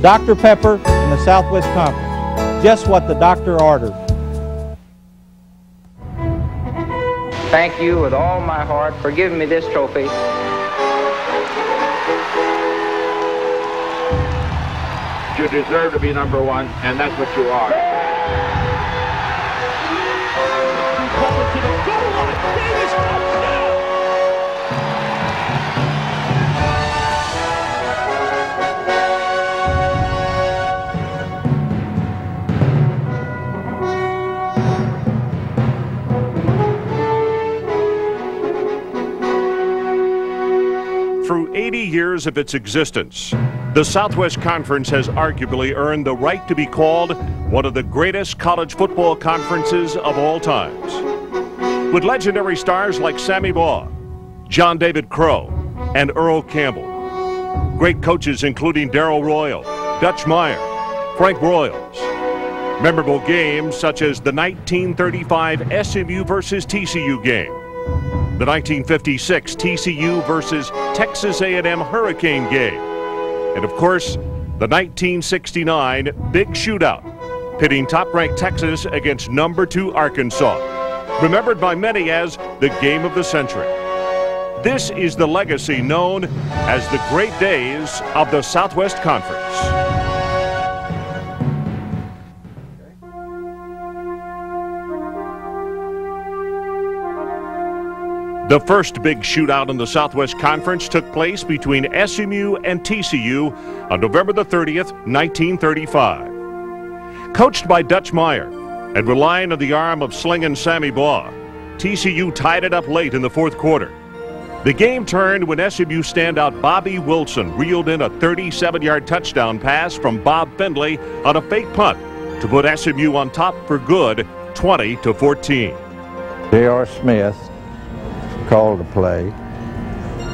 Dr. Pepper and the Southwest Conference. Just what the doctor ordered. Thank you with all my heart for giving me this trophy. You deserve to be number one, and that's what you are. Years of its existence, the Southwest Conference has arguably earned the right to be called one of the greatest college football conferences of all times. With legendary stars like Sammy Baugh, John David Crow, and Earl Campbell. Great coaches including Darrell Royal, Dutch Meyer, Frank Broyles. Memorable games such as the 1935 SMU versus TCU game, the 1956 TCU versus Texas A&M Hurricane game, and of course, the 1969 Big Shootout, pitting top-ranked Texas against number two Arkansas, remembered by many as the game of the century. This is the legacy known as the great days of the Southwest Conference. The first big shootout in the Southwest Conference took place between SMU and TCU on November the 30th, 1935. Coached by Dutch Meyer and relying on the arm of slinging Sammy Baugh, TCU tied it up late in the fourth quarter. The game turned when SMU standout Bobby Wilson reeled in a 37-yard touchdown pass from Bob Finley on a fake punt to put SMU on top for good, 20 to 14. J.R. Smith called the play,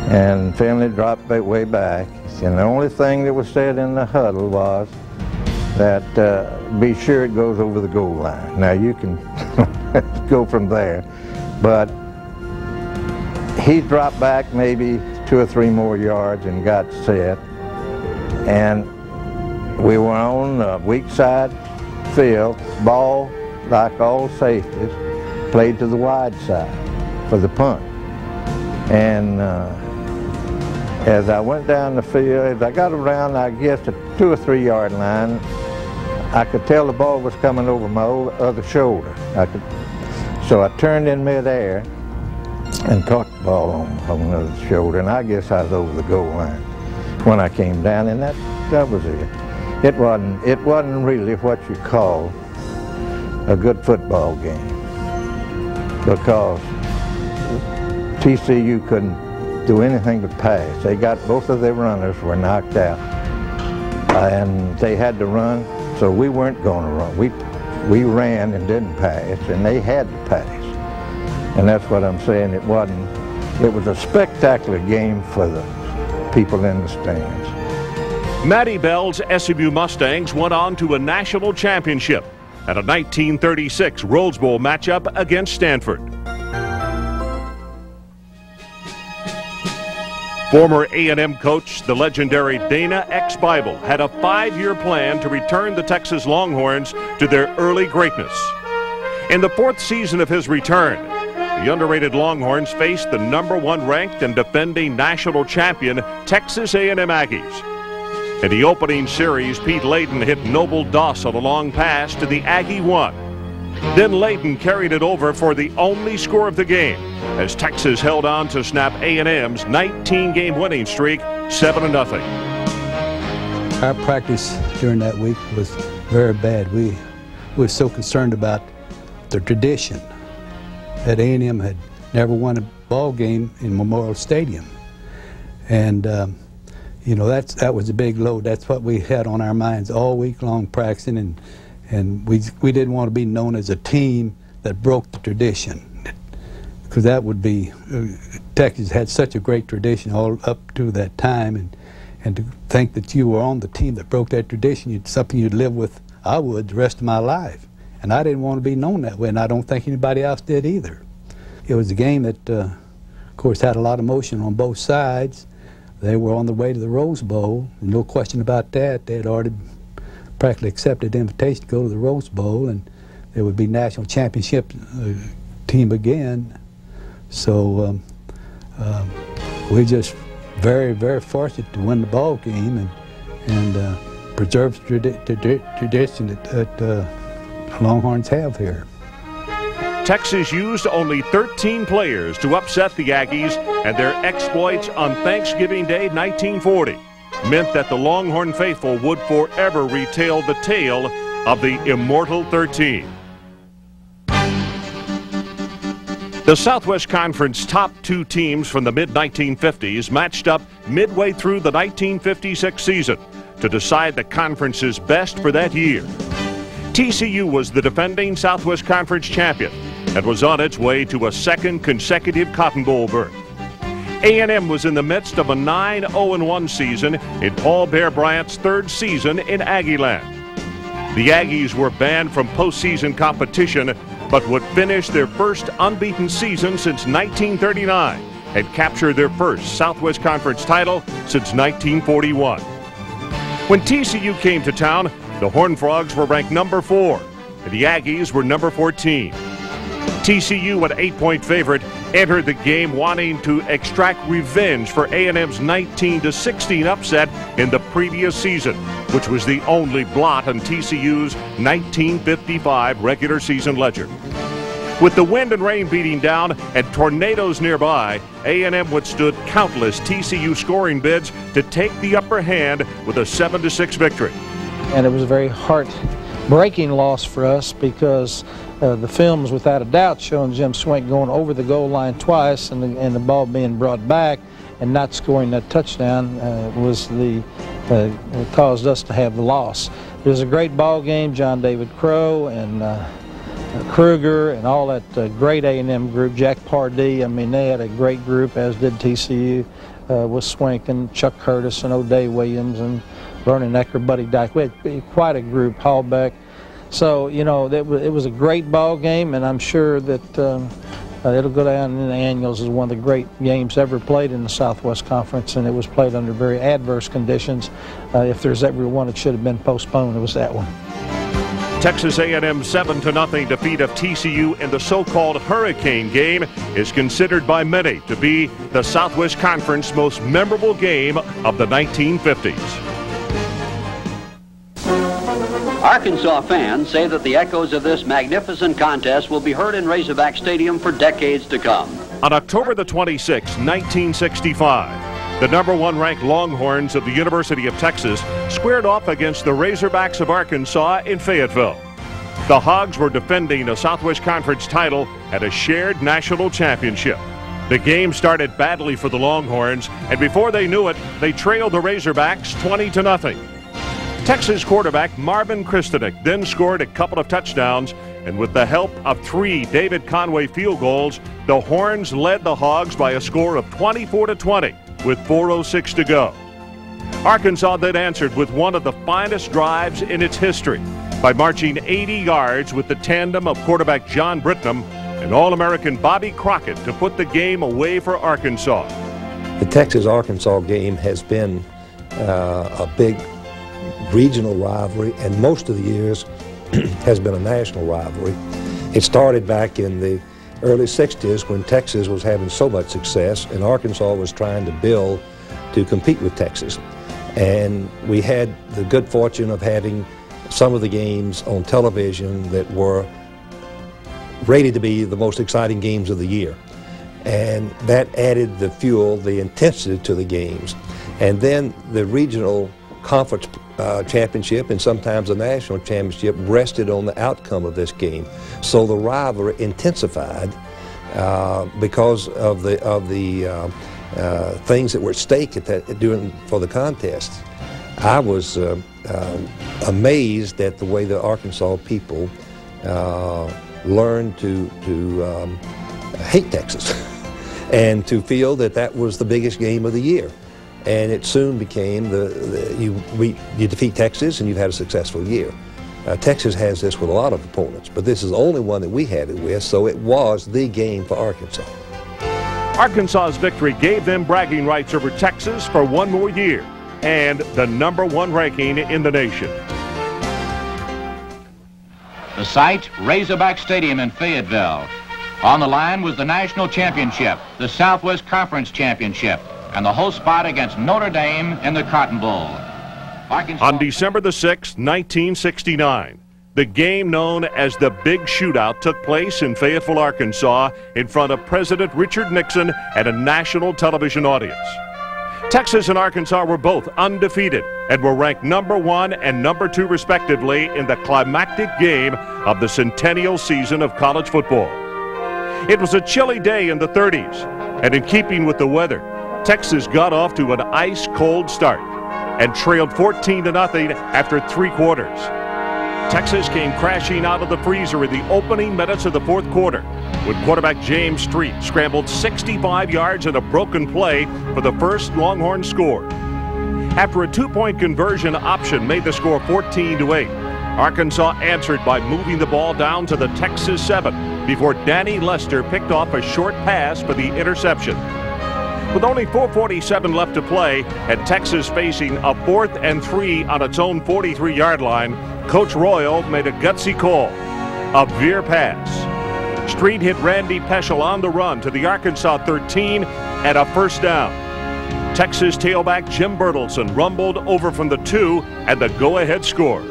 and Finley dropped way back. And the only thing that was said in the huddle was that uh, be sure it goes over the goal line. Now you can go from there, but he dropped back maybe two or three more yards and got set. And we were on the weak side field, ball, like all safeties, played to the wide side for the punt. And uh, as I went down the field, as I got around, I guess, the two or three yard line, I could tell the ball was coming over my other shoulder. I could, so I turned in midair and caught the ball on, on the other shoulder, and I guess I was over the goal line when I came down, and that, that was it. It wasn't, it wasn't really what you call a good football game because TCU couldn't do anything but pass. They got both of their runners were knocked out, and they had to run. So we weren't going to run. We we ran and didn't pass, and they had to pass. And that's what I'm saying. It wasn't. It was a spectacular game for the people in the stands. Matty Bell's SMU Mustangs went on to a national championship at a 1936 Rose Bowl matchup against Stanford. Former A&M coach, the legendary Dana X. Bible, had a five-year plan to return the Texas Longhorns to their early greatness. In the fourth season of his return, the underrated Longhorns faced the number one ranked and defending national champion Texas A&M Aggies. In the opening series, Pete Layden hit Noble Doss on a long pass to the Aggie one. Then Layden carried it over for the only score of the game as Texas held on to snap A&M's 19-game winning streak 7-0. Our practice during that week was very bad. We were so concerned about the tradition that A&M had never won a ball game in Memorial Stadium. And, um, you know, that's, that was a big load. That's what we had on our minds all week long practicing and and we we didn't want to be known as a team that broke the tradition because that would be uh, Texas had such a great tradition all up to that time and and to think that you were on the team that broke that tradition it's something you'd live with I would the rest of my life and I didn't want to be known that way and I don't think anybody else did either it was a game that uh, of course had a lot of motion on both sides they were on the way to the Rose Bowl. No question about that. They had already practically accepted the invitation to go to the Rose Bowl, and there would be national championship uh, team again. So um, um, we just very, very fortunate to win the ball game and and uh, preserve the tradi tradition that, that uh, Longhorns have here. Texas used only 13 players to upset the Aggies, and their exploits on Thanksgiving Day 1940 meant that the Longhorn faithful would forever retell the tale of the immortal 13. The Southwest Conference top two teams from the mid 1950s matched up midway through the 1956 season to decide the conference's best for that year. TCU was the defending Southwest Conference champion and was on its way to a second consecutive Cotton Bowl berth. A&M was in the midst of a 9-0-1 season in Paul Bear Bryant's third season in Aggieland. The Aggies were banned from postseason competition, but would finish their first unbeaten season since 1939 and capture their first Southwest Conference title since 1941. When TCU came to town, the Horned Frogs were ranked number four, and the Aggies were number 14. TCU, an eight-point favorite, entered the game wanting to extract revenge for A&M's 19-16 upset in the previous season, which was the only blot on TCU's 1955 regular season ledger. With the wind and rain beating down and tornadoes nearby, A&M withstood countless TCU scoring bids to take the upper hand with a 7-6 victory. And it was a very heart-breaking loss for us because uh, the films, without a doubt, showing Jim Swink going over the goal line twice and the, and the ball being brought back and not scoring that touchdown uh, was the uh, caused us to have the loss. It was a great ball game. John David Crow and uh, Krueger and all that uh, great A&M group. Jack Pardee. I mean, they had a great group, as did TCU with Swink and Chuck Curtis and O'Day Williams and Vernon Ecker, Buddy Dike. We had quite a group. Hallbeck. So, you know, it was, it was a great ball game, and I'm sure that um, uh, it'll go down in the annuals as one of the great games ever played in the Southwest Conference, and it was played under very adverse conditions. Uh, if there's ever one that should have been postponed, it was that one. Texas A&M's 7 to nothing defeat of TCU in the so-called Hurricane game is considered by many to be the Southwest Conference most memorable game of the 1950s. Arkansas fans say that the echoes of this magnificent contest will be heard in Razorback Stadium for decades to come. On October the 26th, 1965, the number one ranked Longhorns of the University of Texas squared off against the Razorbacks of Arkansas in Fayetteville. The Hogs were defending a Southwest Conference title and a shared national championship. The game started badly for the Longhorns, and before they knew it, they trailed the Razorbacks 20 to nothing. Texas quarterback Marvin Kristynik then scored a couple of touchdowns, and with the help of three David Conway field goals, the Horns led the Hogs by a score of 24 to 20 with 4:06 to go. Arkansas then answered with one of the finest drives in its history by marching 80 yards with the tandem of quarterback Jon Brittenum and All-American Bobby Crockett to put the game away for Arkansas. The Texas-Arkansas game has been uh, a big regional rivalry, and most of the years has been a national rivalry. It started back in the early 60s when Texas was having so much success and Arkansas was trying to build to compete with Texas. And we had the good fortune of having some of the games on television that were rated to be the most exciting games of the year. And that added the fuel, the intensity to the games. And then the regional conference uh, championship and sometimes the national championship rested on the outcome of this game. So the rivalry intensified uh, because of the of the uh, uh things that were at stake at that during for the contest. I was uh, uh, amazed at the way the Arkansas people learned to to um, hate Texas and to feel that that was the biggest game of the year and it soon became the, the you, we, you defeat Texas and you've had a successful year. Uh, Texas has this with a lot of opponents, but this is the only one that we had it with, so it was the game for Arkansas. Arkansas's victory gave them bragging rights over Texas for one more year and the number one ranking in the nation. The site, Razorback Stadium in Fayetteville. On the line was the national championship, the Southwest Conference Championship, and the host spot against Notre Dame in the Cotton Bowl. Arkansas On December the 6th, 1969, the game known as the Big Shootout took place in Fayetteville, Arkansas, in front of President Richard Nixon and a national television audience. Texas and Arkansas were both undefeated and were ranked number one and number two, respectively, in the climactic game of the centennial season of college football. It was a chilly day in the 30s, and in keeping with the weather, Texas got off to an ice cold start and trailed 14 to nothing after three quarters. Texas came crashing out of the freezer in the opening minutes of the fourth quarter when quarterback James Street scrambled 65 yards in a broken play for the first Longhorn score. After a two-point conversion option made the score 14 to 8, Arkansas answered by moving the ball down to the Texas 7 before Danny Lester picked off a short pass for the interception. With only 4.47 left to play and Texas facing a fourth and three on its own 43 yard line, Coach Royal made a gutsy call a veer pass. Street hit Randy Peschel on the run to the Arkansas 13 at a first down. Texas tailback Jim Bertelsen rumbled over from the two and the go ahead score.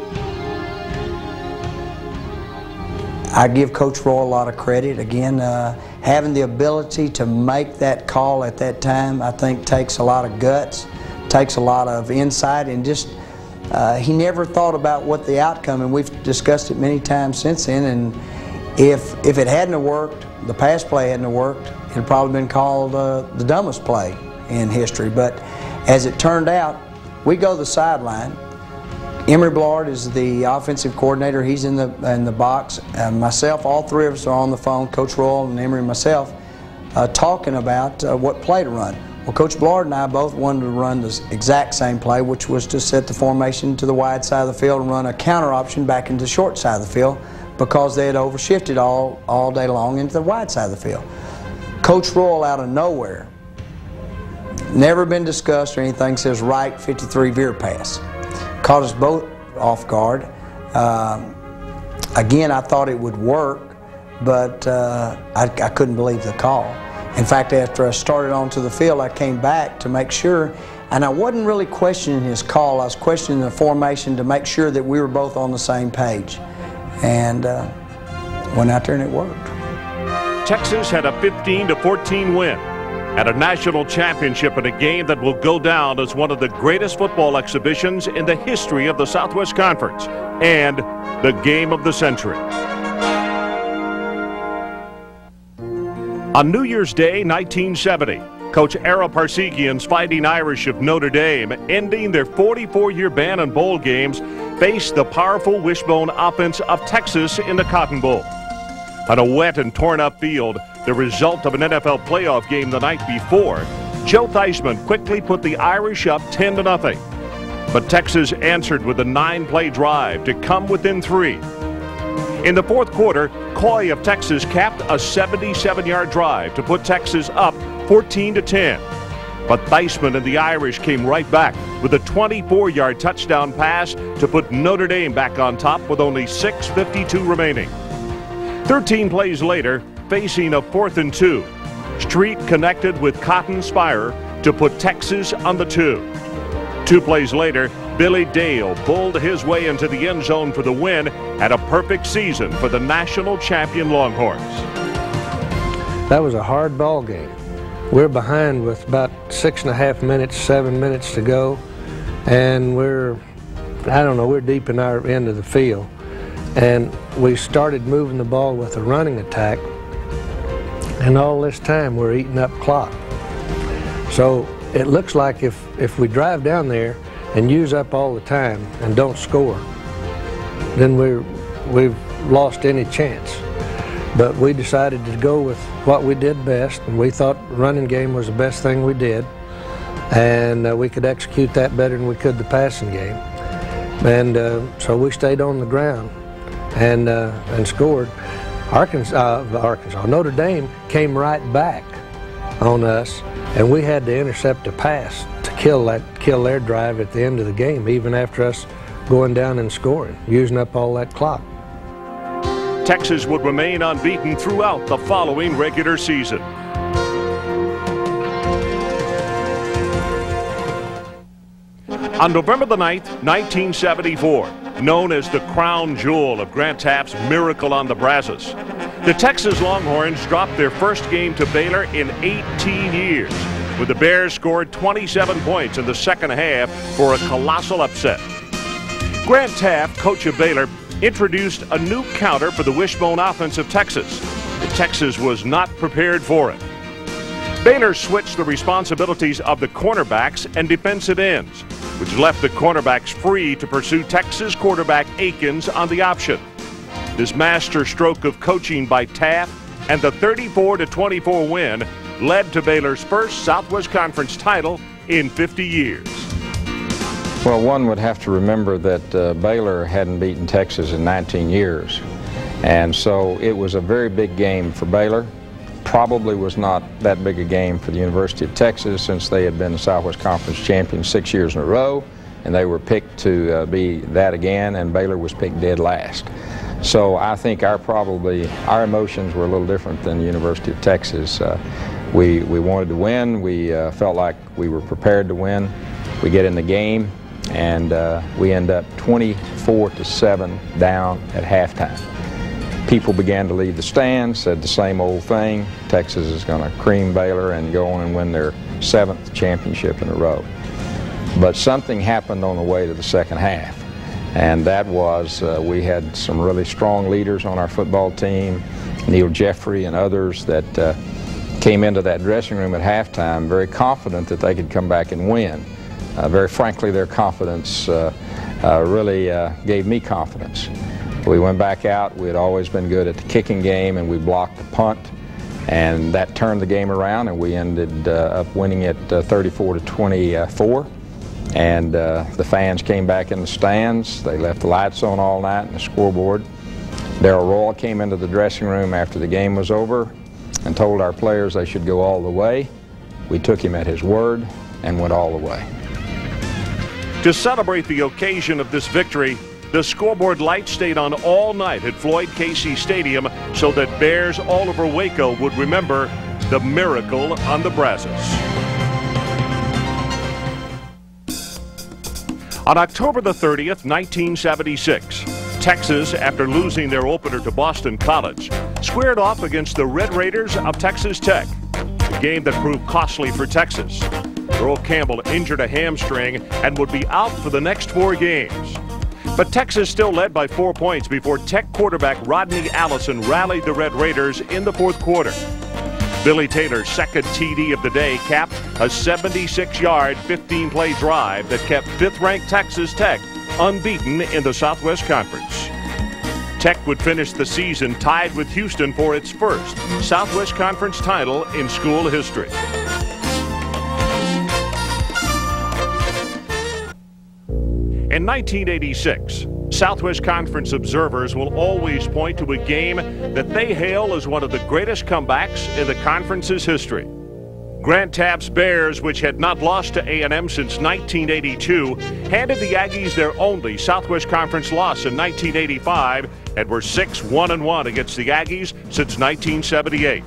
I give Coach Roy a lot of credit. Again, uh, having the ability to make that call at that time, I think takes a lot of guts, takes a lot of insight, and just uh, he never thought about what the outcome, and we've discussed it many times since then. And if if it hadn't worked, the pass play hadn't worked, it'd probably been called uh, the dumbest play in history. But as it turned out, we go to the sideline. Emory Bellard is the offensive coordinator. He's in the in the box. Uh, myself, all three of us are on the phone. Coach Royal and Emory and myself, uh, talking about uh, what play to run. Well, Coach Bellard and I both wanted to run the exact same play, which was to set the formation to the wide side of the field and run a counter option back into the short side of the field because they had overshifted all all day long into the wide side of the field. Coach Royal out of nowhere, never been discussed or anything, says right 53 veer pass caught us both off guard. Um, again, I thought it would work, but uh, I, I couldn't believe the call. In fact, after I started onto the field, I came back to make sure, and I wasn't really questioning his call. I was questioning the formation to make sure that we were both on the same page. And uh, went out there and it worked. Texas had a 15 to 14 win at a national championship in a game that will go down as one of the greatest football exhibitions in the history of the Southwest Conference and the game of the century. On New Year's Day, 1970, Coach Ara Parseghian's Fighting Irish of Notre Dame, ending their 44-year ban on bowl games, faced the powerful wishbone offense of Texas in the Cotton Bowl. On a wet and torn up field, the result of an NFL playoff game the night before, Joe Theismann quickly put the Irish up 10 to nothing. But Texas answered with a nine-play drive to come within three. In the fourth quarter, Koy of Texas capped a 77-yard drive to put Texas up 14 to 10. But Theismann and the Irish came right back with a 24-yard touchdown pass to put Notre Dame back on top with only 6.52 remaining. 13 plays later, facing a fourth and two. Street connected with Cotton Speyrer to put Texas on the two. Two plays later, Billy Dale bowled his way into the end zone for the win and a perfect season for the national champion Longhorns. That was a hard ball game. We're behind with about six and a half minutes, seven minutes to go, and we're, I don't know, we're deep in our end of the field. And we started moving the ball with a running attack and all this time we're eating up clock. So it looks like if, if we drive down there and use up all the time and don't score, then we're, we've lost any chance. But we decided to go with what we did best, and we thought running game was the best thing we did, and uh, we could execute that better than we could the passing game. And uh, so we stayed on the ground and, uh, and scored. Arkansas, uh, Arkansas, Notre Dame came right back on us, and we had to intercept a pass to kill that kill their drive at the end of the game, even after us going down and scoring, using up all that clock. Texas would remain unbeaten throughout the following regular season. On November the 9th, 1974, known as the crown jewel of Grant Teaff's Miracle on the Brazos, the Texas Longhorns dropped their first game to Baylor in 18 years, with the Bears scored 27 points in the second half for a colossal upset. Grant Teaff, coach of Baylor, introduced a new counter for the wishbone offense of Texas. Texas was not prepared for it. Baylor switched the responsibilities of the cornerbacks and defensive ends, which left the cornerbacks free to pursue Texas quarterback Akins on the option. This master stroke of coaching by Teaff and the 34 24 win led to Baylor's first Southwest Conference title in 50 years. Well, one would have to remember that uh, Baylor hadn't beaten Texas in 19 years. And so it was a very big game for Baylor. Probably was not that big a game for the University of Texas since they had been the Southwest Conference champions six years in a row. And they were picked to uh, be that again, and Baylor was picked dead last. So I think our probably, our emotions were a little different than the University of Texas. Uh, we, we wanted to win. We uh, felt like we were prepared to win. We get in the game, and uh, we end up 24 to 7 down at halftime. People began to leave the stands, said the same old thing. Texas is going to cream Baylor and go on and win their seventh championship in a row. But something happened on the way to the second half, and that was uh, we had some really strong leaders on our football team, Neal Jeffrey and others that uh, came into that dressing room at halftime very confident that they could come back and win. Uh, very frankly, their confidence uh, uh, really uh, gave me confidence. We went back out. We had always been good at the kicking game, and we blocked the punt, and that turned the game around, and we ended uh, up winning it uh, 34 to 24. And uh, the fans came back in the stands. They left the lights on all night and the scoreboard. Darrell Royal came into the dressing room after the game was over and told our players they should go all the way. We took him at his word and went all the way. To celebrate the occasion of this victory, the scoreboard light stayed on all night at Floyd Casey Stadium so that Bears all over Waco would remember the miracle on the Brazos. On October the 30th, 1976, Texas, after losing their opener to Boston College, squared off against the Red Raiders of Texas Tech, a game that proved costly for Texas. Earl Campbell injured a hamstring and would be out for the next four games. But Texas still led by four points before Tech quarterback Rodney Allison rallied the Red Raiders in the fourth quarter. Billy Taylor's second TD of the day capped a 76 yard, 15 play drive that kept fifth ranked Texas Tech unbeaten in the Southwest Conference. Tech would finish the season tied with Houston for its first Southwest Conference title in school history. In 1986, Southwest Conference observers will always point to a game that they hail as one of the greatest comebacks in the conference's history. Grant Teaff's Bears, which had not lost to A&M since 1982, handed the Aggies their only Southwest Conference loss in 1985 and were 6-1-1 against the Aggies since 1978.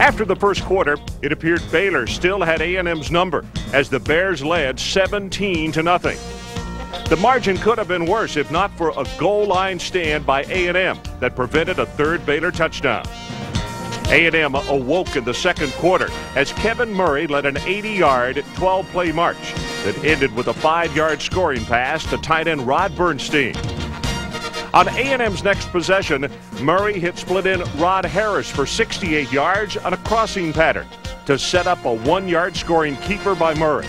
After the first quarter, it appeared Baylor still had A&M's number as the Bears led 17 to nothing. The margin could have been worse if not for a goal line stand by A&M that prevented a third Baylor touchdown. A&M awoke in the second quarter as Kevin Murray led an 80-yard, 12-play march that ended with a five-yard scoring pass to tight end Rod Bernstein. On A&M's next possession, Murray hit split in Rod Harris for 68 yards on a crossing pattern to set up a one-yard scoring keeper by Murray.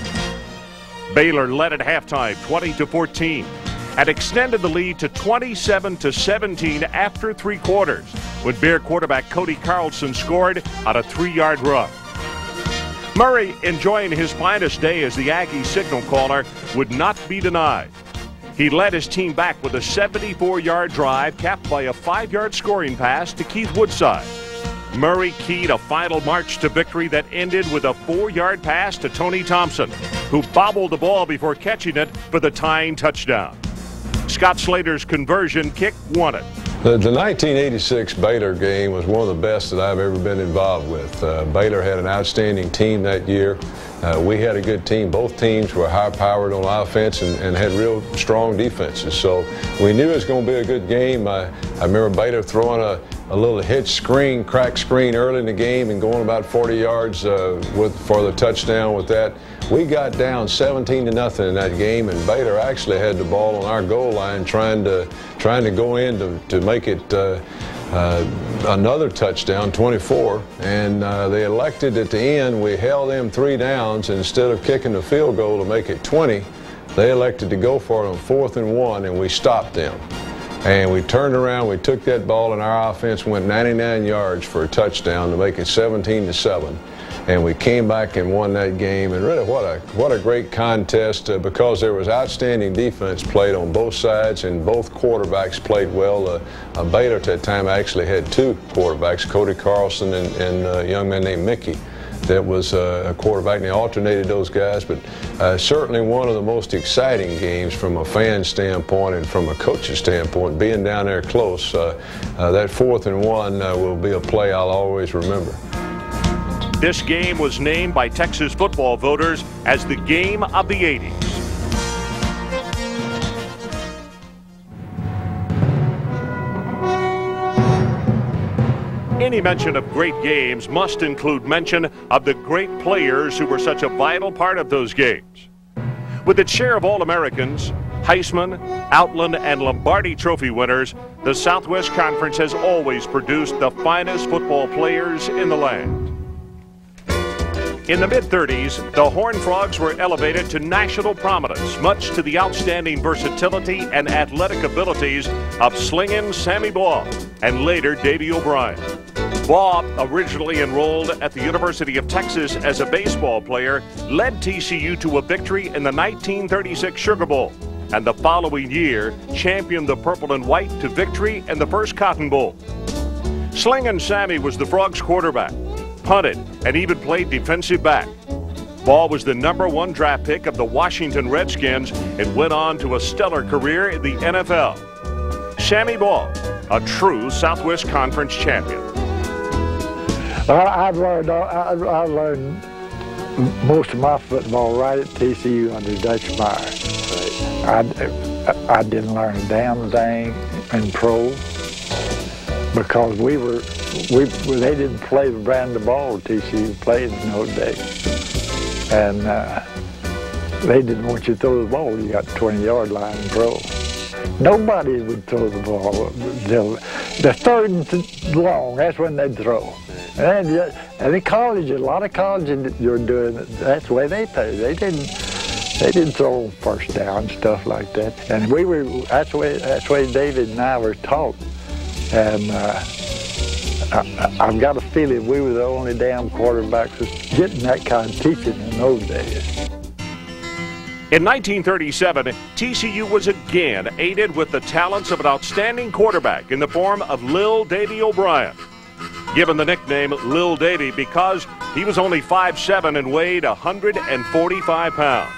Baylor led at halftime 20 to 14 and extended the lead to 27 to 17 after three quarters when Bear quarterback Cody Carlson scored on a three-yard run. Murray, enjoying his finest day as the Aggie signal caller, would not be denied. He led his team back with a 74 yard drive capped by a five yard scoring pass to Keith Woodside. Murray keyed a final march to victory that ended with a four-yard pass to Tony Thompson, who bobbled the ball before catching it for the tying touchdown. Scott Slater's conversion kick won it. The, the, 1986 Baylor game was one of the best that I've ever been involved with. Uh, Baylor had an outstanding team that year. Uh, we had a good team. Both teams were high-powered on offense and, and, had real strong defenses. So we knew it was going to be a good game. I, I remember Baylor throwing a, a little hitch screen, crack screen early in the game and going about 40 yards uh, with, for the touchdown with that. We got down 17 to nothing in that game, and Baylor actually had the ball on our goal line trying to trying to go in to, to make it uh, another touchdown, 24, and uh, they elected at the end, we held them three downs, instead of kicking the field goal to make it 20, they elected to go for it on fourth and one, and we stopped them. And we turned around, we took that ball, and our offense went 99 yards for a touchdown to make it 17 to 7 and we came back and won that game. And really, what a what a great contest uh, because there was outstanding defense played on both sides, and both quarterbacks played well. Uh, uh, Baylor at that time actually had two quarterbacks, Cody Carlson and, and uh, a young man named Muecke. That was uh, a quarterback, and they alternated those guys. But uh, certainly one of the most exciting games from a fan standpoint and from a coach's standpoint, being down there close. that fourth and one will be a play I'll always remember. This game was named by Texas football voters as the game of the 80s. Any mention of great games must include mention of the great players who were such a vital part of those games. With its share of All-Americans, Heisman, Outland, and Lombardi Trophy winners, the Southwest Conference has always produced the finest football players in the land. In the mid 30s, the Horned Frogs were elevated to national prominence, much to the outstanding versatility and athletic abilities of slinging Sammy Baugh and later Davy O'Brien. Baugh, originally enrolled at the University of Texas as a baseball player, led TCU to a victory in the 1936 Sugar Bowl, and the following year championed the purple and white to victory in the first Cotton Bowl. Slingin' Sammy was the Frogs quarterback punted, and even played defensive back. Baugh was the number one draft pick of the Washington Redskins and went on to a stellar career in the NFL. Sammy Baugh, a true Southwest Conference champion. I've learned, I, I learned most of my football right at TCU under Dutch Meyer. I, I didn't learn a damn thing in pro because we were we they didn't play the brand of ball TCU played in those days, and uh, they didn't want you to throw the ball. You got 20 yard line and throw. Nobody would throw the ball. The third and long, that's when they'd throw. And, and in college, a lot of colleges you're doing, that's the way they play. They didn't, they didn't throw first down stuff like that. And we were, that's the way, that's the way David and I were taught. And uh, I, have got a feeling we were the only damn quarterbacks getting that kind of teaching in those days. In 1937, TCU was again aided with the talents of an outstanding quarterback in the form of Lil Davy O'Brien. Given the nickname Lil Davy because he was only 5'7 and weighed 145 pounds.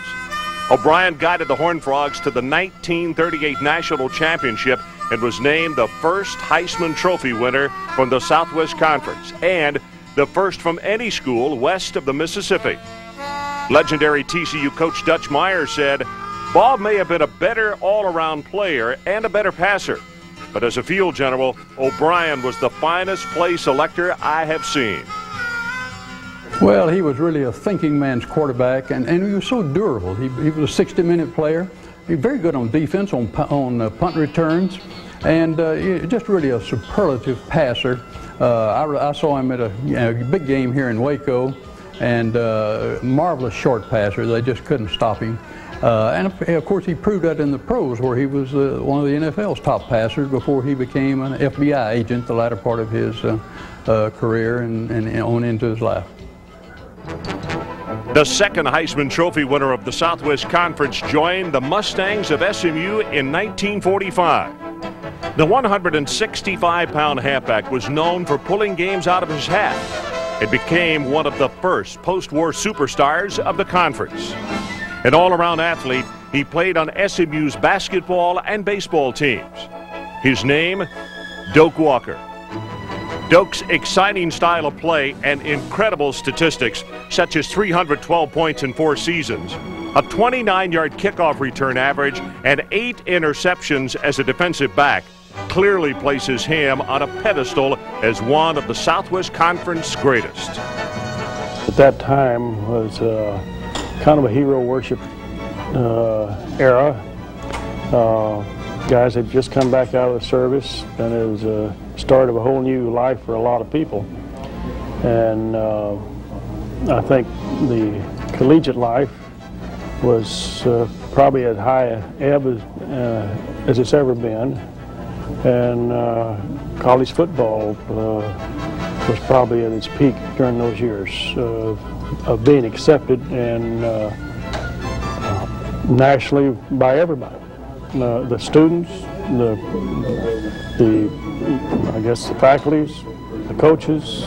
O'Brien guided the Horned Frogs to the 1938 National Championship and was named the first Heisman Trophy winner from the Southwest Conference and the first from any school west of the Mississippi. Legendary TCU coach Dutch Meyer said, Baugh may have been a better all around player and a better passer, but as a field general, O'Brien was the finest play selector I have seen. Well, he was really a thinking man's quarterback, and, and he was so durable. He, he was a 60 minute player. Very good on defense, on, on uh, punt returns, and uh, just really a superlative passer. Uh, I, I, saw him at a big game here in Waco, and uh, marvelous short passer. They just couldn't stop him. Uh, and of course, he proved that in the pros, where he was one of the NFL's top passers before he became an FBI agent the latter part of his career and, and on into his life. The second Heisman Trophy winner of the Southwest Conference joined the Mustangs of SMU in 1945. The 165-pound halfback was known for pulling games out of his hat. It became one of the first post-war superstars of the conference. An all-around athlete, he played on SMU's basketball and baseball teams. His name, Doak Walker. Doak's exciting style of play and incredible statistics, such as 312 points in four seasons, a 29 yard kickoff return average, and eight interceptions as a defensive back, clearly places him on a pedestal as one of the Southwest Conference greatest. At that time was uh, kind of a hero worship uh, era. Uh, guys had just come back out of the service, and it was a start of a whole new life for a lot of people. And uh, I think the collegiate life was uh, probably as high ebb as, uh, as it's ever been. And uh, college football uh, was probably at its peak during those years of, being accepted and uh, nationally by everybody. The students, the, the, I guess the faculties, the coaches,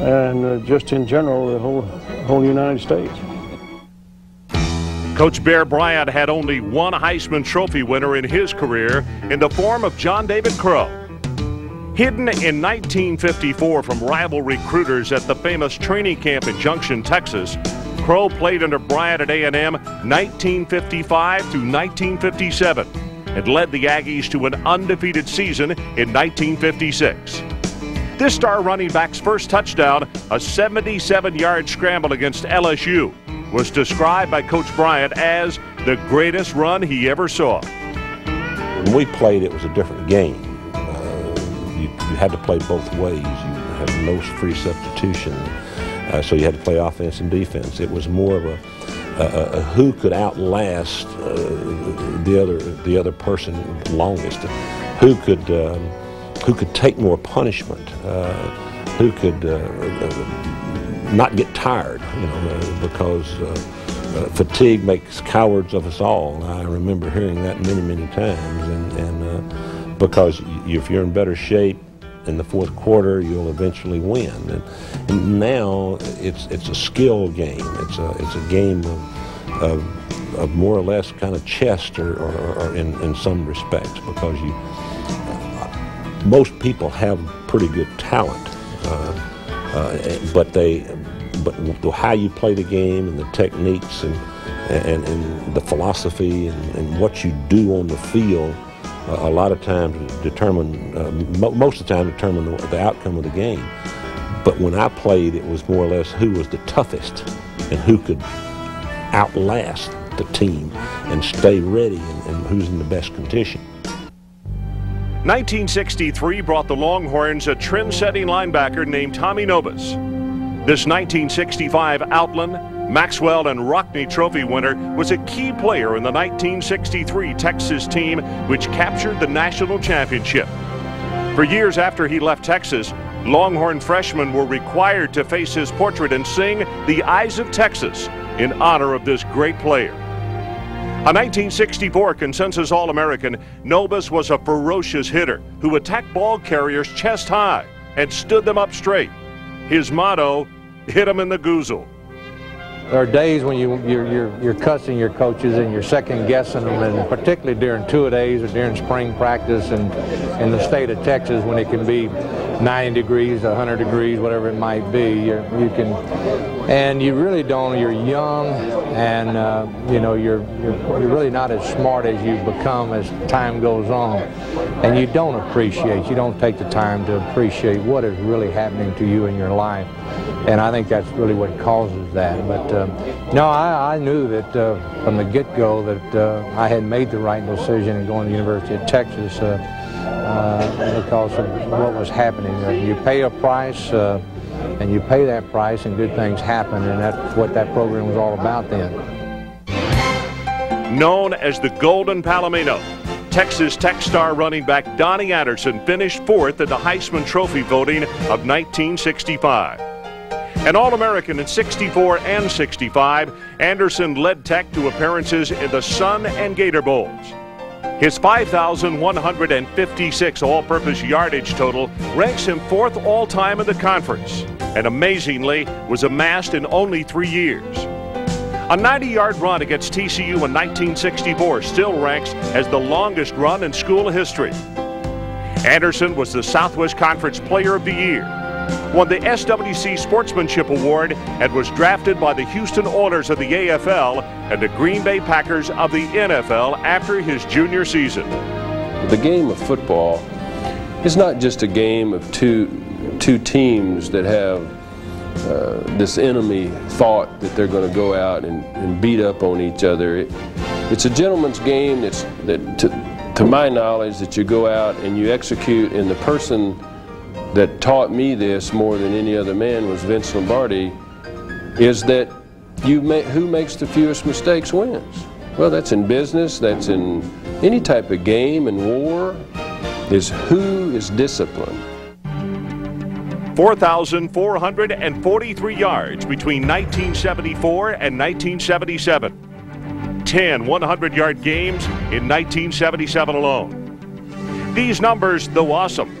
and uh, just in general, the whole, whole United States. Coach Bear Bryant had only one Heisman Trophy winner in his career in the form of John David Crow. Hidden in 1954 from rival recruiters at the famous training camp in Junction, Texas, Crow played under Bryant at A&M 1955 through 1957 and led the Aggies to an undefeated season in 1956. This star running back's first touchdown, a 77-yard scramble against LSU, was described by Coach Bryant as the greatest run he ever saw. When we played, it was a different game. Uh, you, you, had to play both ways. You had no free substitution. Uh, so you had to play offense and defense. It was more of a, a, a who could outlast uh, the other the other person longest, who could um, who could take more punishment, uh, who could uh, uh, not get tired, you know, because. fatigue makes cowards of us all. I remember hearing that many, many times, and, and because if you're in better shape, in the fourth quarter, you'll eventually win. And, and, now it's it's a skill game. It's a it's a game of, of, of more or less kind of chess, or, or, or in, in some respects, because you most people have pretty good talent, uh, uh, but they but how you play the game and the techniques and and, and the philosophy and, and what you do on the field a lot of times determine, uh, mo most of the time determine the, the, outcome of the game. But when I played, it was more or less who was the toughest and who could outlast the team and stay ready and, and who's in the best condition. 1963 brought the Longhorns a trend-setting linebacker named Tommy Nobis. This 1965 Outland Maxwell and Rockne Trophy winner, was a key player in the 1963 Texas team, which captured the national championship. For years after he left Texas, Longhorn freshmen were required to face his portrait and sing The Eyes of Texas in honor of this great player. A 1964 consensus All American, Nobis was a ferocious hitter who attacked ball carriers chest high and stood them up straight. His motto, hit them in the goozle. There are days when you, you're, you're, you're cussing your coaches and you're second guessing them, and particularly during two-a-days or during spring practice and in the state of Texas when it can be 90 degrees, 100 degrees, whatever it might be. You're, you can, and you really don't. You're young, and uh, you know you're, you're you're really not as smart as you become as time goes on, and you don't appreciate. You don't take the time to appreciate what is really happening to you in your life, and I think that's really what causes that. But uh, no, I, I knew that uh, from the get-go that uh, I had made the right decision in going to the University of Texas. Uh, uh, because of what was happening. You pay a price, uh, and you pay that price, and good things happen, and that's what that program was all about then. Known as the Golden Palomino, Texas Tech star running back Donny Anderson finished fourth in the Heisman Trophy voting of 1965. An All-American in 64 and 65, Anderson led Tech to appearances in the Sun and Gator Bowls. His 5,156 all-purpose yardage total ranks him fourth all-time in the conference, and amazingly was amassed in only three years. A 90-yard run against TCU in 1964 still ranks as the longest run in school history. Anderson was the Southwest Conference Player of the Year, won the SWC Sportsmanship Award, and was drafted by the Houston Oilers of the AFL and the Green Bay Packers of the NFL after his junior season. The game of football is not just a game of two, two teams that have uh, this enemy thought that they're going to go out and, and, beat up on each other. It, it's a gentleman's game that's, that to, to my knowledge, that you go out and you execute, and the person that taught me this more than any other man was Vince Lombardi, is that you may, who makes the fewest mistakes wins. Well, that's in business, that's in any type of game and war, is who is disciplined. 4,443 yards between 1974 and 1977. 10 100 yard games in 1977 alone. These numbers, though awesome,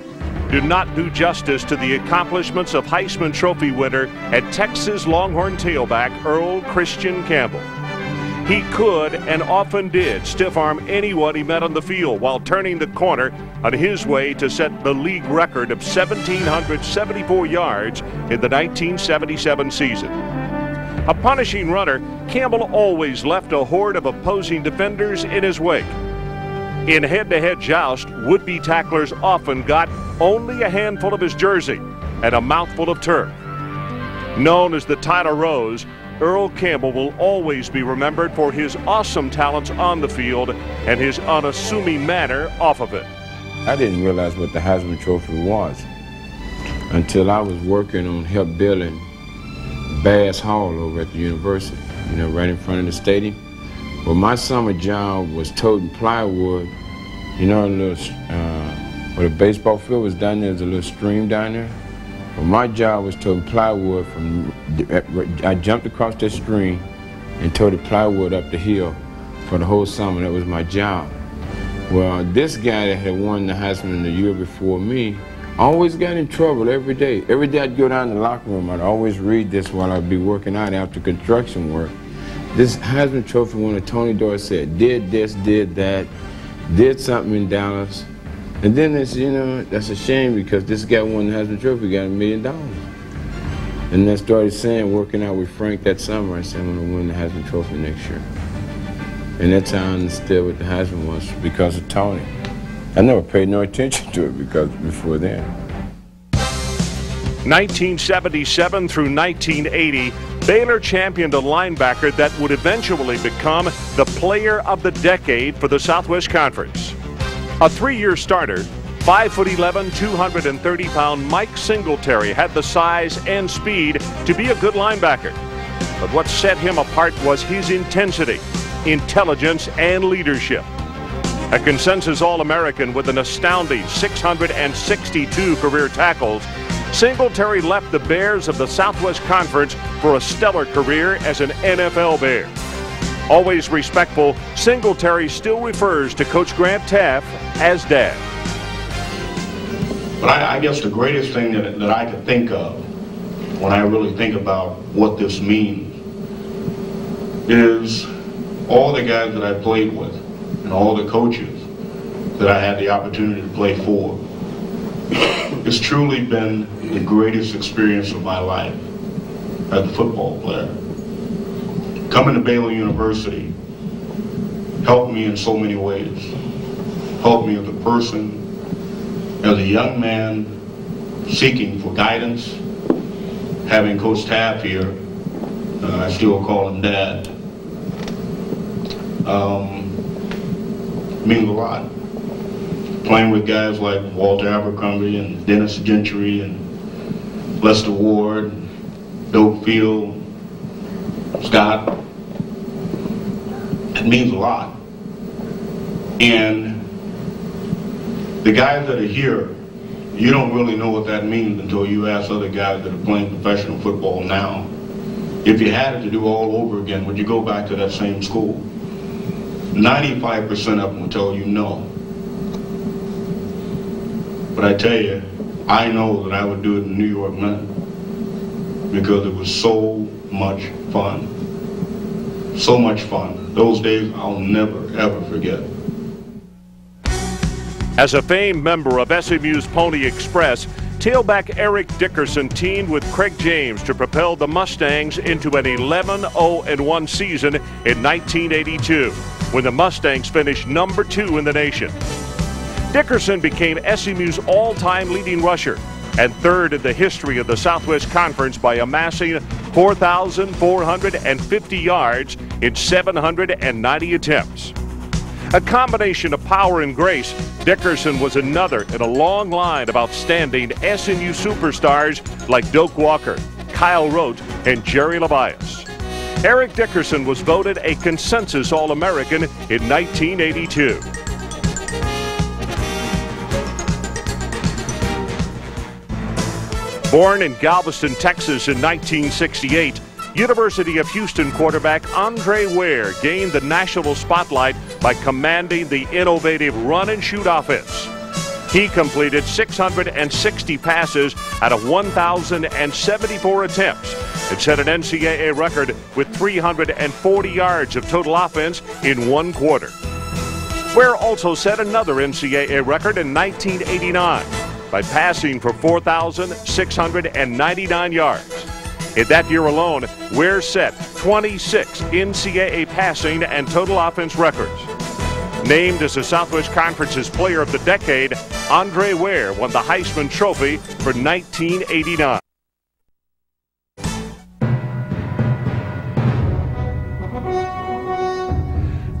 do not do justice to the accomplishments of Heisman Trophy winner and Texas Longhorn tailback Earl Christian Campbell. He could and often did stiff arm anyone he met on the field while turning the corner on his way to set the league record of 1,774 yards in the 1977 season. A punishing runner, Campbell always left a horde of opposing defenders in his wake. In head-to-head joust, would-be tacklers often got only a handful of his jersey and a mouthful of turf. Known as the Tyler Rose, Earl Campbell will always be remembered for his awesome talents on the field and his unassuming manner off of it. I didn't realize what the Heisman Trophy was until I was working on help building Bass Hall over at the university, you know, right in front of the stadium. Well, my summer job was toting plywood. You know, a little, uh, where the baseball field was down there, there's a little stream down there. Well, my job was toting plywood from, I jumped across that stream and toted plywood up the hill for the whole summer. That was my job. Well, this guy that had won the Heisman the year before me, always got in trouble every day. Every day I'd go down to the locker room, I'd always read this while I'd be working out after construction work. This Heisman Trophy winner, Tony Dorsett, did this, did that, did something in Dallas. And then it's, you know, that's a shame because this guy won the Heisman Trophy, got a million dollars. And then started saying, working out with Frank that summer, I said, I'm going to win the Heisman Trophy next year. And that's how I understood what the Heisman was, because of Tony. I never paid no attention to it because before then. 1977 through 1980, Baylor championed a linebacker that would eventually become the player of the decade for the Southwest Conference. A three-year starter, 5'11", 230-pound Mike Singletary had the size and speed to be a good linebacker. But what set him apart was his intensity, intelligence, and leadership. A consensus All-American with an astounding 662 career tackles, Singletary left the Bears of the Southwest Conference for a stellar career as an NFL Bear. Always respectful, Singletary still refers to Coach Grant Teaff as Dad. But I, I guess the greatest thing that, that I could think of when I really think about what this means is all the guys that I played with and all the coaches that I had the opportunity to play for. It's truly been the greatest experience of my life as a football player. Coming to Baylor University helped me in so many ways. Helped me as a person, as a young man seeking for guidance, having Coach Teaff here, uh, I still call him Dad. Um, means a lot. Playing with guys like Walter Abercrombie and Dennis Gentry and Lester Ward, Dope Field, Scott, it means a lot. And the guys that are here, you don't really know what that means until you ask other guys that are playing professional football now. If you had it to do all over again, would you go back to that same school? 95% of them will tell you no. But I tell you, I know that I would do it in New York Met because it was so much fun. So much fun. Those days I'll never, ever forget. As a famed member of SMU's Pony Express, tailback Eric Dickerson teamed with Craig James to propel the Mustangs into an 11-0-1 season in 1982, when the Mustangs finished number two in the nation. Dickerson became SMU's all-time leading rusher and third in the history of the Southwest Conference by amassing 4,450 yards in 790 attempts. A combination of power and grace, Dickerson was another in a long line of outstanding SMU superstars like Doak Walker, Kyle Rote, and Jerry LeVias. Eric Dickerson was voted a consensus All-American in 1982. Born in Galveston, Texas in 1968, University of Houston quarterback Andre Ware gained the national spotlight by commanding the innovative run and shoot offense. He completed 660 passes out of 1,074 attempts and set an NCAA record with 340 yards of total offense in one quarter. Ware also set another NCAA record in 1989 by passing for 4,699 yards. In that year alone, Ware set 26 NCAA passing and total offense records. Named as the Southwest Conference's Player of the Decade, Andre Ware won the Heisman Trophy for 1989.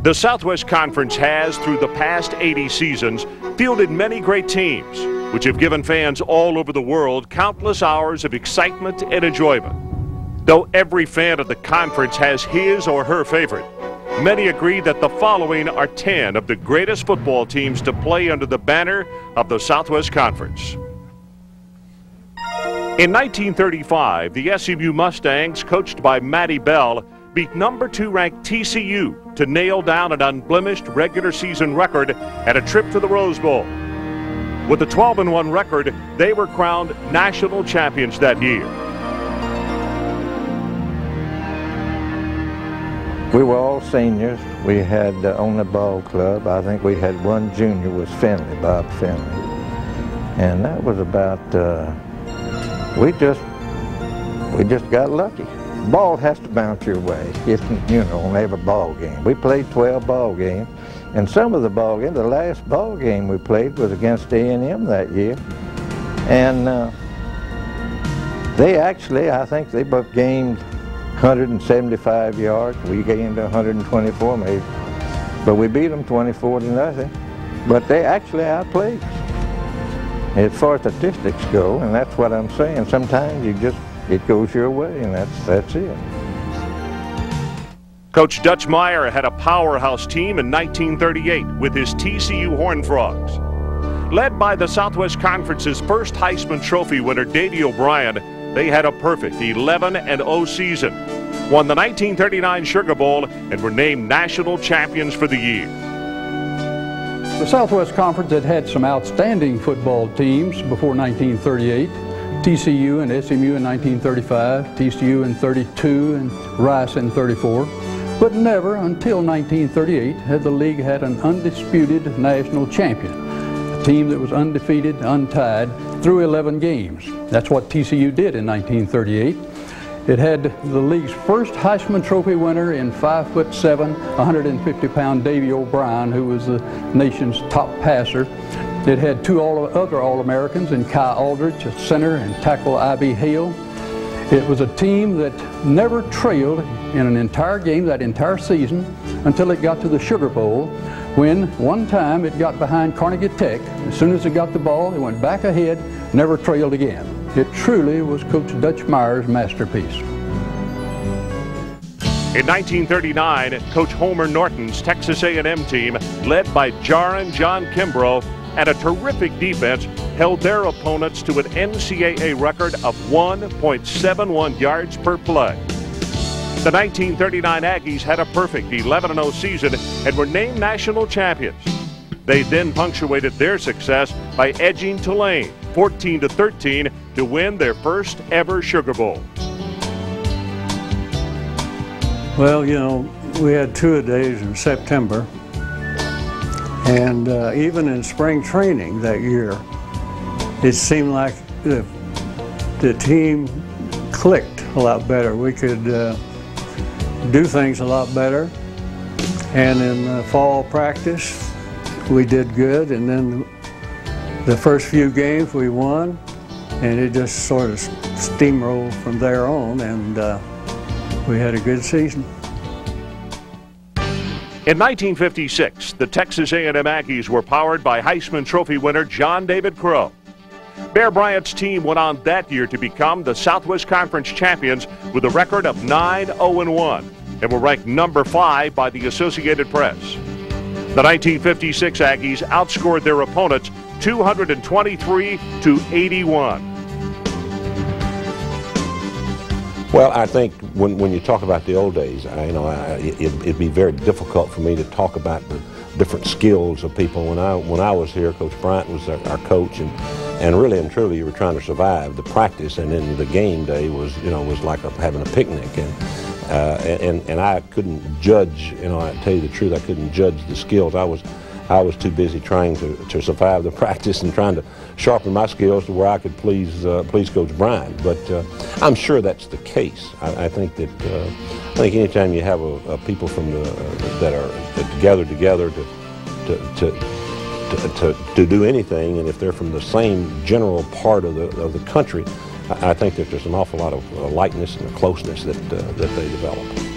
The Southwest Conference has, through the past 80 seasons, fielded many great teams, which have given fans all over the world countless hours of excitement and enjoyment. Though every fan of the conference has his or her favorite, many agree that the following are 10 of the greatest football teams to play under the banner of the Southwest Conference. In 1935, the SMU Mustangs, coached by Matty Bell, beat number two ranked TCU to nail down an unblemished regular season record at a trip to the Rose Bowl. With a 12 1 record, they were crowned national champions that year. We were all seniors. We had uh, on the ball club, I think we had one junior was Finley, Bob Finley. And that was about, uh, we just, we just got lucky ball has to bounce your way, if, you know, on every ball game. We played 12 ball games, and some of the ball games, the last ball game we played was against A&M that year. And uh, they actually, I think they both gained 175 yards. We gained 124 maybe. But we beat them 24 to nothing. But they actually outplayed us. As far as statistics go, and that's what I'm saying, sometimes you just it goes your way, and that's that's it. Coach Dutch Meyer had a powerhouse team in 1938 with his TCU Horned Frogs. Led by the Southwest Conference's first Heisman Trophy winner, Davy O'Brien, they had a perfect 11 0 season, won the 1939 Sugar Bowl, and were named national champions for the year. The Southwest Conference had had some outstanding football teams before 1938. TCU and SMU in 1935, TCU in 32, and Rice in 34. But never until 1938 had the league had an undisputed national champion, a team that was undefeated, untied, through 11 games. That's what TCU did in 1938. It had the league's first Heisman Trophy winner in 5 foot 7, 150 pound Davy O'Brien, who was the nation's top passer. It had two all, other All-Americans in Ki Aldrich, a center, and tackle I.B. Hill. It was a team that never trailed in an entire game, that entire season, until it got to the Sugar Bowl, when one time it got behind Carnegie Tech. As soon as it got the ball, it went back ahead, never trailed again. It truly was Coach Dutch Meyer's masterpiece. In 1939, Coach Homer Norton's Texas A&M team, led by Jarrin' John Kimbrough, and a terrific defense held their opponents to an NCAA record of 1.71 yards per play. The 1939 Aggies had a perfect 11-0 season and were named national champions. They then punctuated their success by edging Tulane 14 13 to win their first ever Sugar Bowl. Well, you know, we had two days in September, and uh, even in spring training that year, it seemed like the, the team clicked a lot better. We could uh, do things a lot better, and in uh, fall practice, we did good, and then the first few games we won, and it just sort of steamrolled from there on, and uh, we had a good season. In 1956, the Texas A&M Aggies were powered by Heisman Trophy winner John David Crow. Bear Bryant's team went on that year to become the Southwest Conference champions with a record of 9-0-1 and were ranked number 5 by the Associated Press. The 1956 Aggies outscored their opponents 223 to 81. Well, I think when, when you talk about the old days, I, you know, I, it, it'd be very difficult for me to talk about the different skills of people. When I when I was here, Coach Bryant was our, our coach, and and really and truly, you were trying to survive the practice, and then the game day was you know was like a, having a picnic, and uh, and and I couldn't judge. You know, I tell you the truth, I couldn't judge the skills. I was I was too busy trying to, to survive the practice and trying to sharpen my skills to where I could please uh, please Coach Bryant. But uh, I'm sure that's the case. I, I think that uh, I think anytime you have a, a people from the that are that gather together to to, to to, to, to, do anything, and if they're from the same general part of the, of the country, I, I think that there's an awful lot of uh, lightness and closeness that, uh, that they develop.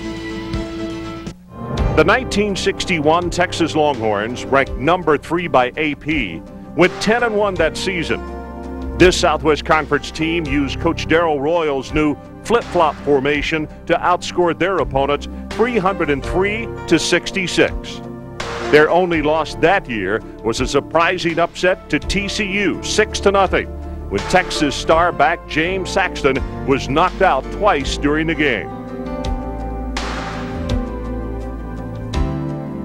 The 1961 Texas Longhorns, ranked number three by AP, went 10 and 1 that season. This Southwest Conference team used Coach Darrell Royal's new flip-flop formation to outscore their opponents 303 to 66. Their only loss that year was a surprising upset to TCU, 6 to nothing, when Texas star back James Saxton was knocked out twice during the game.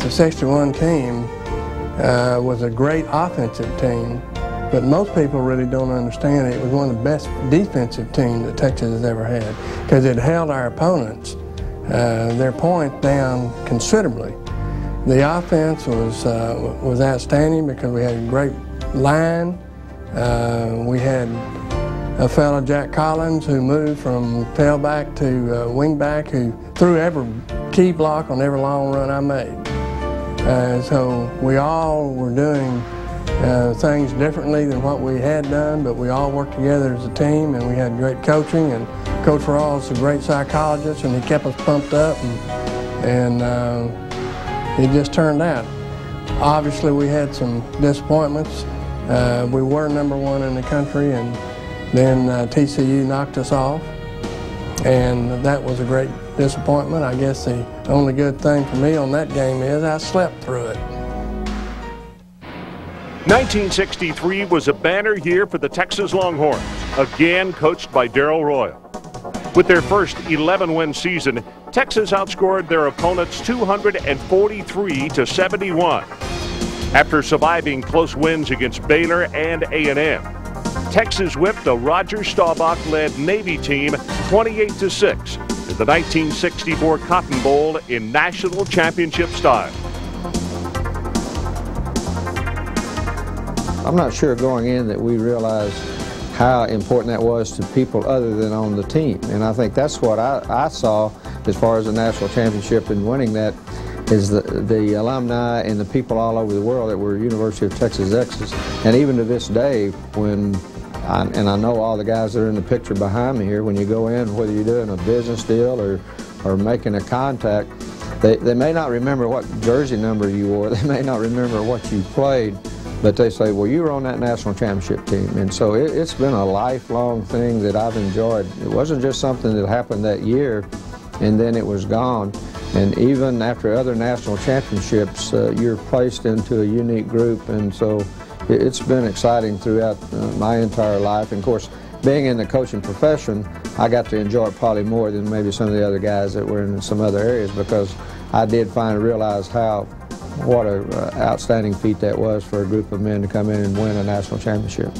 The 61 team uh, was a great offensive team, but most people really don't understand it. It was one of the best defensive teams that Texas has ever had because it held our opponents, uh, their points down considerably. The offense was, uh, was outstanding because we had a great line. Uh, we had a fellow, Jack Collins, who moved from tailback to uh, wingback, who threw every key block on every long run I made. Uh, so we all were doing uh, things differently than what we had done, but we all worked together as a team and we had great coaching and Coach Royal is a great psychologist and he kept us pumped up and, and uh, it just turned out. Obviously we had some disappointments. Uh, we were number one in the country and then uh, TCU knocked us off and that was a great disappointment. I guess the only good thing for me on that game is I slept through it. 1963 was a banner year for the Texas Longhorns, again coached by Darrell Royal. With their first 11-win season, Texas outscored their opponents 243 to 71. After surviving close wins against Baylor and A&M, Texas whipped a Roger Staubach-led Navy team 28 to 6 the 1964 Cotton Bowl in national championship style. I'm not sure going in that we realized how important that was to people other than on the team. And I think that's what I, I saw as far as the national championship and winning that is the, the alumni and the people all over the world that were University of Texas Exes. And even to this day, when I, and I know all the guys that are in the picture behind me here, when you go in, whether you're doing a business deal or, or making a contact, they, they may not remember what jersey number you wore, they may not remember what you played, but they say, well, you were on that national championship team. And so it, it's been a lifelong thing that I've enjoyed. It wasn't just something that happened that year and then it was gone. And even after other national championships, uh, you're placed into a unique group. And so it's been exciting throughout uh, my entire life. And of course, being in the coaching profession, I got to enjoy it probably more than maybe some of the other guys that were in some other areas because I did finally realize how what an uh, outstanding feat that was for a group of men to come in and win a national championship.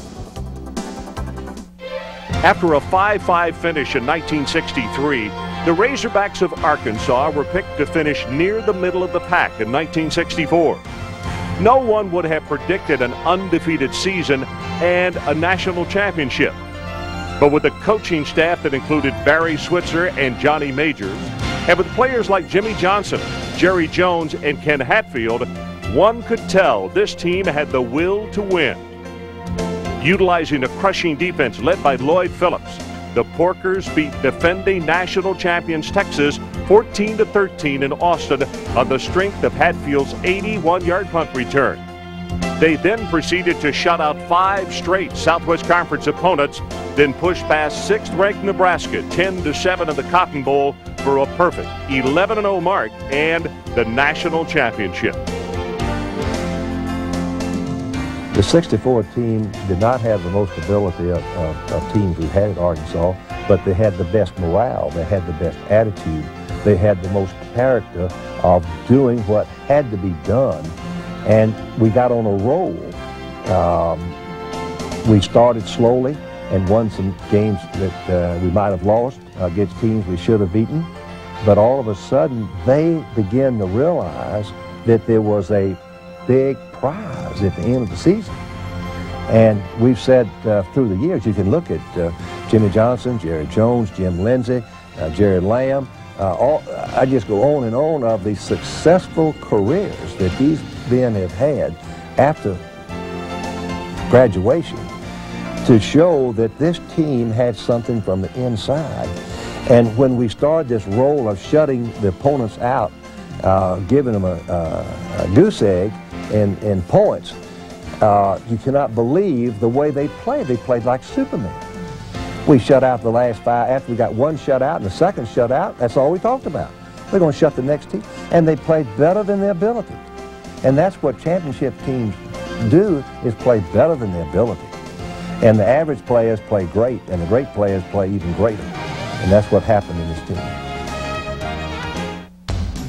After a 5-5 finish in 1963, the Razorbacks of Arkansas were picked to finish near the middle of the pack in 1964. No one would have predicted an undefeated season and a national championship. But with a coaching staff that included Barry Switzer and Johnny Majors, and with players like Jimmy Johnson, Jerry Jones, and Ken Hatfield, one could tell this team had the will to win. Utilizing a crushing defense led by Lloyd Phillips, the Porkers beat defending national champions Texas 14 to 13 in Austin on the strength of Hatfield's 81-yard punt return. They then proceeded to shut out five straight Southwest Conference opponents, then pushed past sixth-ranked Nebraska 10 to 7 in the Cotton Bowl for a perfect 11 0 mark and the national championship. The 64 team did not have the most ability of, of, of, teams we've had at Arkansas, but they had the best morale, they had the best attitude, they had the most character of doing what had to be done, and we got on a roll. Um, we started slowly and won some games that uh, we might have lost against teams we should have beaten, but all of a sudden they began to realize that there was a big prize at the end of the season. And we've said uh, through the years, you can look at uh, Jimmy Johnson, Jerry Jones, Jim Lindsey, uh, Jerry Lamb. Uh, all, I just go on and on of the successful careers that these men have had after graduation to show that this team had something from the inside. And when we started this role of shutting the opponents out, uh, giving them a, a, a goose egg, and, and points. Uh, you cannot believe the way they played. They played like Superman. We shut out the last five. After we got one shutout and the second shutout, that's all we talked about. We're going to shut the next team. And they played better than their ability. And that's what championship teams do, is play better than their ability. And the average players play great, and the great players play even greater. And that's what happened in this team.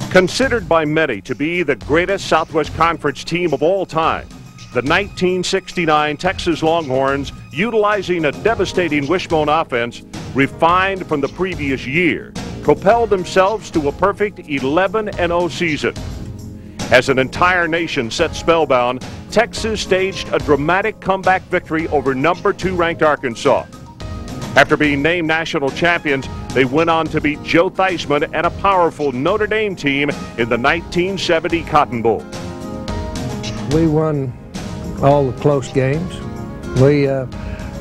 Considered by many to be the greatest Southwest Conference team of all time, the 1969 Texas Longhorns, utilizing a devastating wishbone offense refined from the previous year, propelled themselves to a perfect 11 0 season. As an entire nation set spellbound, Texas staged a dramatic comeback victory over number two ranked Arkansas. After being named national champions, they went on to beat Joe Theismann and a powerful Notre Dame team in the 1970 Cotton Bowl. We won all the close games. We uh,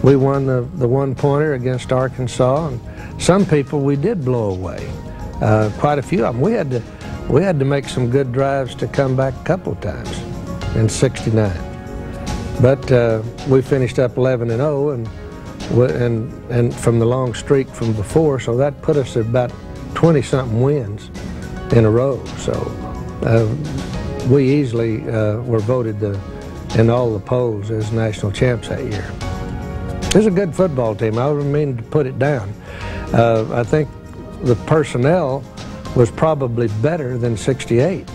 we won the, the one-pointer against Arkansas, and some people we did blow away. Uh, quite a few of them. We had to we had to make some good drives to come back a couple of times in '69. But uh, we finished up 11 and 0, and and, and from the long streak from before, so that put us at about 20 something wins in a row. So uh, we easily uh, were voted the, in all the polls as national champs that year. It was a good football team. I don't mean to put it down. Uh, I think the personnel was probably better than 68,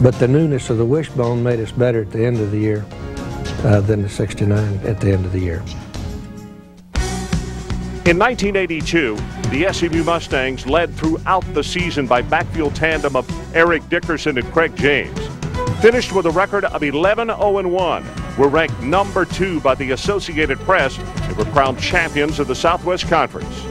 but the newness of the wishbone made us better at the end of the year uh, than the 69 at the end of the year. In 1982, the SMU Mustangs led throughout the season by backfield tandem of Eric Dickerson and Craig James. Finished with a record of 11-0-1, were ranked number two by the Associated Press and were crowned champions of the Southwest Conference.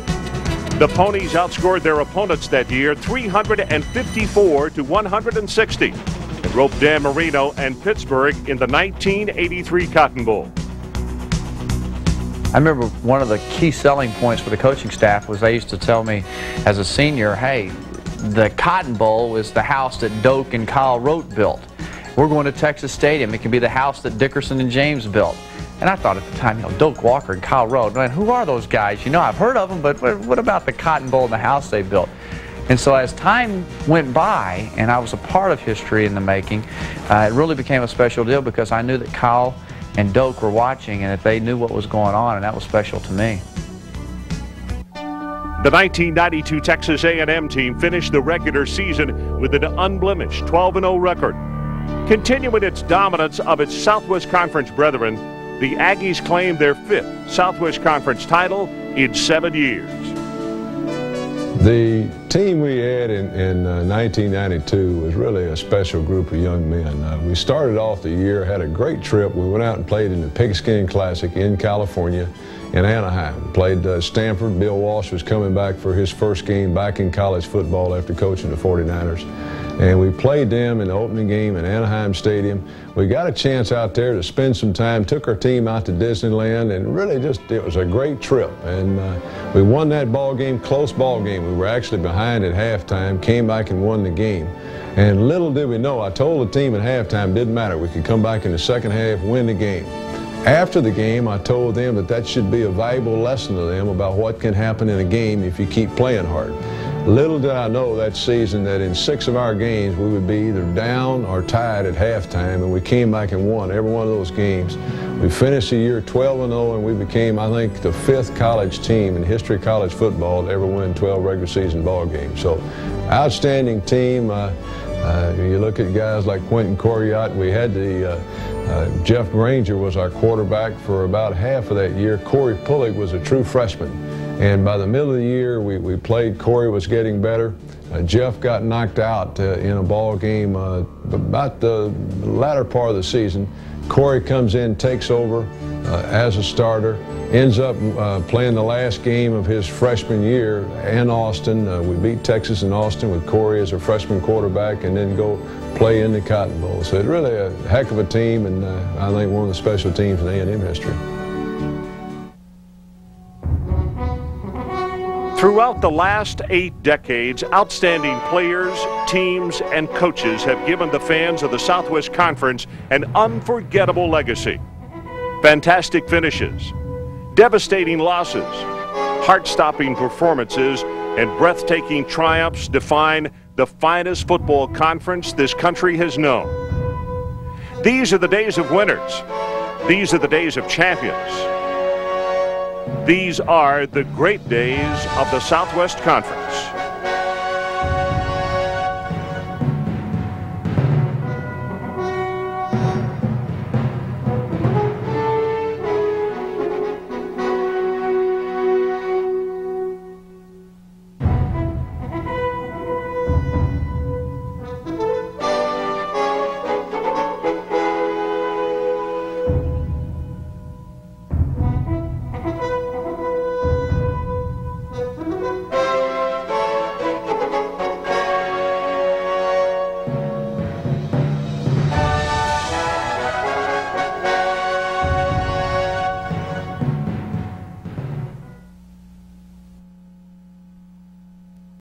The Ponies outscored their opponents that year 354 to 160 and roped Dan Marino and Pittsburgh in the 1983 Cotton Bowl. I remember one of the key selling points for the coaching staff was they used to tell me as a senior, hey, the Cotton Bowl is the house that Doak and Kyle Rote built. We're going to Texas Stadium. It can be the house that Dickerson and James built. And I thought at the time, you know, Doak Walker and Kyle Rote, man, who are those guys? You know, I've heard of them, but what about the Cotton Bowl and the house they built? And so as time went by and I was a part of history in the making, uh, it really became a special deal because I knew that Kyle and Doak were watching and that they knew what was going on, and that was special to me. The 1992 Texas A&M team finished the regular season with an unblemished 12-0 record. Continuing its dominance of its Southwest Conference brethren, the Aggies claimed their fifth Southwest Conference title in seven years. The team we had in, in uh, 1992 was really a special group of young men. Uh, we started off the year, had a great trip. We went out and played in the Pigskin Classic in California in Anaheim. Played uh, Stanford. Bill Walsh was coming back for his first game back in college football after coaching the 49ers. And we played them in the opening game in Anaheim Stadium. We got a chance out there to spend some time, took our team out to Disneyland, and really just, it was a great trip. And uh, we won that ball game, close ball game. We were actually behind at halftime, came back and won the game. And little did we know, I told the team at halftime, didn't matter. We could come back in the second half, win the game. After the game, I told them that that should be a valuable lesson to them about what can happen in a game if you keep playing hard. Little did I know that season that in six of our games we would be either down or tied at halftime, and we came back and won every one of those games. We finished the year 12 and 0, and we became, I think, the fifth college team in history of college football to ever win 12 regular season ball games. So, outstanding team. Uh, uh, you look at guys like Quentin Coryatt. We had the uh, uh, Jeff Granger was our quarterback for about half of that year. Corey Pullig was a true freshman. And by the middle of the year, we, we played. Corey was getting better. Uh, Jeff got knocked out uh, in a ball game uh, about the latter part of the season. Corey comes in, takes over uh, as a starter, ends up uh, playing the last game of his freshman year in Austin. Uh, we beat Texas in Austin with Corey as a freshman quarterback and then go play in the Cotton Bowl. So it's really a heck of a team and I think one of the special teams in A&M history. Throughout the last eight decades, outstanding players, teams, and coaches have given the fans of the Southwest Conference an unforgettable legacy. Fantastic finishes, devastating losses, heart-stopping performances, and breathtaking triumphs define the finest football conference this country has known. These are the days of winners. These are the days of champions. These are the great days of the Southwest Conference.